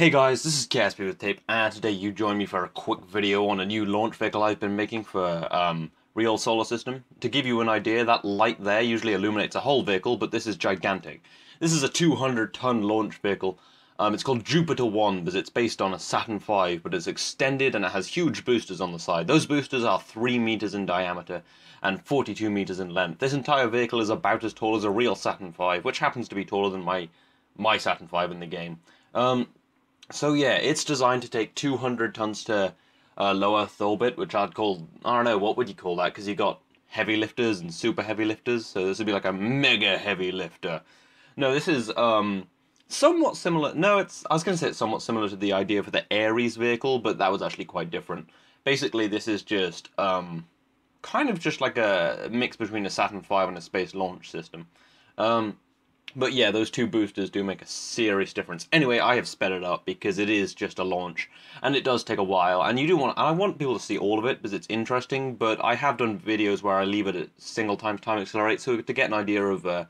Hey guys, this is Caspi with Tape, and today you join me for a quick video on a new launch vehicle I've been making for um, Real Solar System. To give you an idea, that light there usually illuminates a whole vehicle, but this is gigantic. This is a 200 ton launch vehicle. Um, it's called Jupiter 1 because it's based on a Saturn V, but it's extended and it has huge boosters on the side. Those boosters are 3 meters in diameter and 42 meters in length. This entire vehicle is about as tall as a real Saturn V, which happens to be taller than my my Saturn V in the game. Um, so yeah, it's designed to take 200 tons to uh, low Earth orbit, which I'd call, I don't know, what would you call that? Because you got heavy lifters and super heavy lifters, so this would be like a mega heavy lifter. No, this is um, somewhat similar. No, it's I was going to say it's somewhat similar to the idea for the Ares vehicle, but that was actually quite different. Basically, this is just um, kind of just like a mix between a Saturn V and a space launch system. Um, but yeah, those two boosters do make a serious difference. Anyway, I have sped it up because it is just a launch, and it does take a while. And you do want, I want people to see all of it because it's interesting. But I have done videos where I leave it at single times time accelerate, so to get an idea of uh,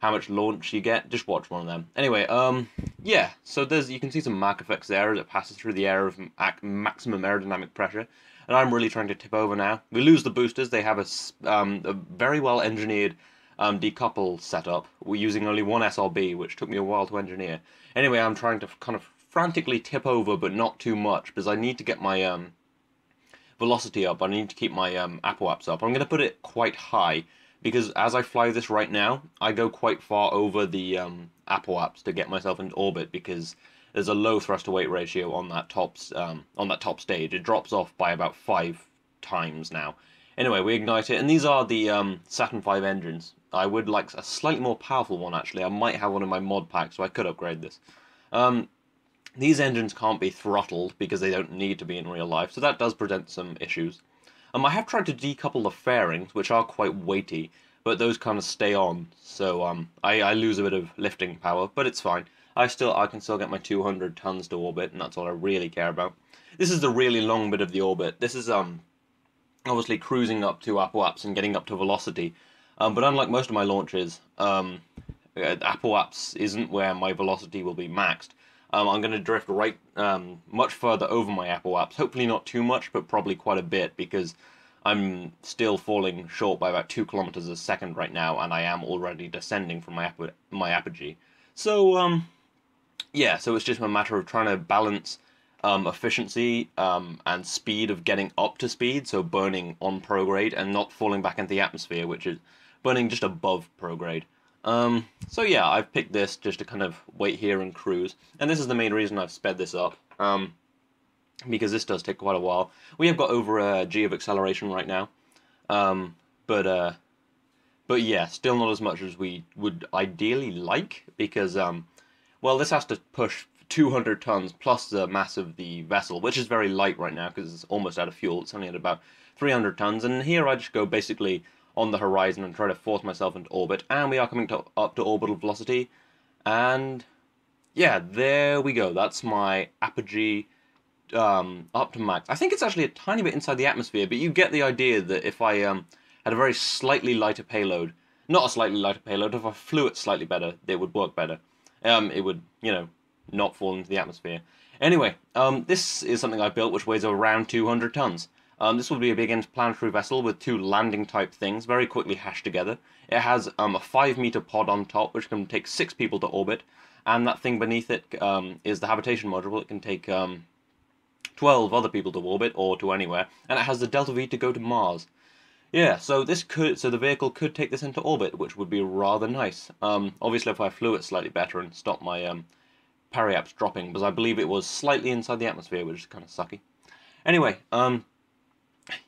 how much launch you get, just watch one of them. Anyway, um, yeah. So there's you can see some Mach effects there as it passes through the air of maximum aerodynamic pressure. And I'm really trying to tip over now. We lose the boosters. They have a, um, a very well engineered um, decouple setup. We're using only one SRB, which took me a while to engineer. Anyway, I'm trying to kind of frantically tip over, but not too much, because I need to get my um, velocity up. I need to keep my um, apoaps up. I'm going to put it quite high, because as I fly this right now, I go quite far over the um, apoaps to get myself into orbit, because there's a low thrust to weight ratio on that top um, on that top stage. It drops off by about five times now. Anyway, we ignite it, and these are the um, Saturn V engines. I would like a slightly more powerful one, actually. I might have one in my mod pack, so I could upgrade this. Um, these engines can't be throttled because they don't need to be in real life, so that does present some issues. Um, I have tried to decouple the fairings, which are quite weighty, but those kind of stay on, so um, I, I lose a bit of lifting power, but it's fine. I still I can still get my 200 tons to orbit, and that's all I really care about. This is the really long bit of the orbit. This is um obviously cruising up to apoaps and getting up to velocity, um, but unlike most of my launches, um, uh, apoaps isn't where my velocity will be maxed. Um, I'm going to drift right um, much further over my apoaps. Hopefully not too much, but probably quite a bit because I'm still falling short by about two kilometers a second right now, and I am already descending from my my apogee. So um, yeah, so it's just a matter of trying to balance um, efficiency um, and speed of getting up to speed, so burning on prograde and not falling back into the atmosphere, which is burning just above prograde. Um, so yeah, I've picked this just to kind of wait here and cruise, and this is the main reason I've sped this up, um, because this does take quite a while. We have got over a G of acceleration right now, um, but uh, but yeah, still not as much as we would ideally like, because um, well, this has to push 200 tons plus the mass of the vessel, which is very light right now because it's almost out of fuel. It's only at about 300 tons, and here I just go basically on the horizon and try to force myself into orbit, and we are coming to, up to orbital velocity, and yeah, there we go. That's my apogee um, up to max. I think it's actually a tiny bit inside the atmosphere, but you get the idea that if I um, had a very slightly lighter payload, not a slightly lighter payload, if I flew it slightly better, it would work better. Um, it would, you know, not fall into the atmosphere. Anyway, um, this is something I built which weighs around 200 tons. Um, this will be a big interplanetary vessel with two landing type things very quickly hashed together. It has um, a 5 meter pod on top which can take 6 people to orbit, and that thing beneath it um, is the habitation module. It can take um, 12 other people to orbit or to anywhere, and it has the Delta V to go to Mars. Yeah, so this could, so the vehicle could take this into orbit, which would be rather nice. Um, obviously, if I flew it slightly better and stopped my um, periaps dropping, because I believe it was slightly inside the atmosphere, which is kind of sucky. Anyway, um,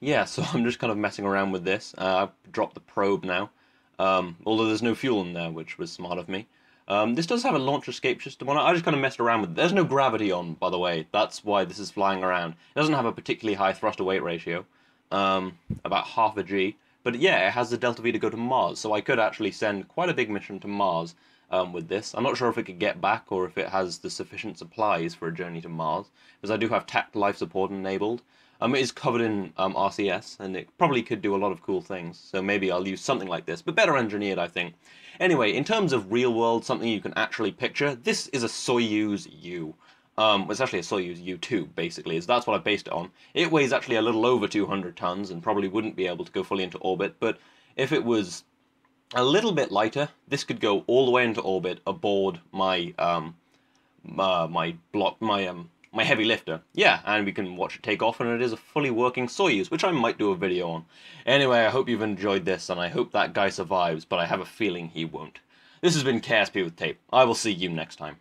yeah, so I'm just kind of messing around with this. Uh, I've dropped the probe now, um, although there's no fuel in there, which was smart of me. Um, this does have a launch escape system on it. I just kind of messed around with it. There's no gravity on, by the way. That's why this is flying around. It doesn't have a particularly high thrust to weight ratio, um, about half a G. But yeah, it has the Delta V to go to Mars, so I could actually send quite a big mission to Mars um, with this. I'm not sure if it could get back or if it has the sufficient supplies for a journey to Mars, because I do have TAC life support enabled. Um, it is covered in um, RCS, and it probably could do a lot of cool things, so maybe I'll use something like this, but better engineered, I think. Anyway, in terms of real world, something you can actually picture, this is a Soyuz U. Um, it's actually a Soyuz U-2, basically. so that's what I based it on. It weighs actually a little over 200 tons and probably wouldn't be able to go fully into orbit. But if it was a little bit lighter, this could go all the way into orbit aboard my um, uh, my block my um my heavy lifter. Yeah, and we can watch it take off, and it is a fully working Soyuz, which I might do a video on. Anyway, I hope you've enjoyed this, and I hope that guy survives, but I have a feeling he won't. This has been KSP with Tape. I will see you next time.